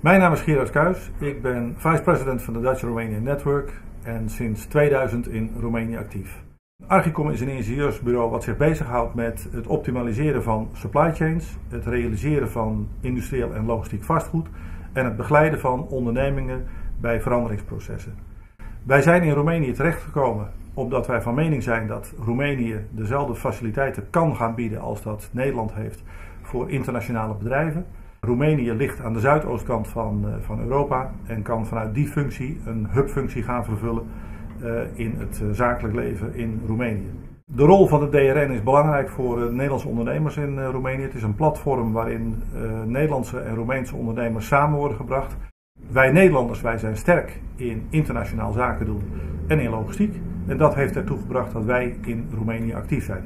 Mijn naam is Gerard Kuijs. Ik ben vice-president van de Dutch Romanian Network en sinds 2000 in Roemenië actief. Archicom is een ingenieursbureau wat zich bezighoudt met het optimaliseren van supply chains, het realiseren van industrieel en logistiek vastgoed en het begeleiden van ondernemingen bij veranderingsprocessen. Wij zijn in Roemenië terechtgekomen omdat wij van mening zijn dat Roemenië dezelfde faciliteiten kan gaan bieden als dat Nederland heeft voor internationale bedrijven. Roemenië ligt aan de zuidoostkant van, uh, van Europa en kan vanuit die functie een hubfunctie gaan vervullen uh, in het uh, zakelijk leven in Roemenië. De rol van de DRN is belangrijk voor Nederlandse ondernemers in Roemenië. Het is een platform waarin Nederlandse en Roemeense ondernemers samen worden gebracht. Wij Nederlanders wij zijn sterk in internationaal zaken doen en in logistiek. En dat heeft ertoe gebracht dat wij in Roemenië actief zijn.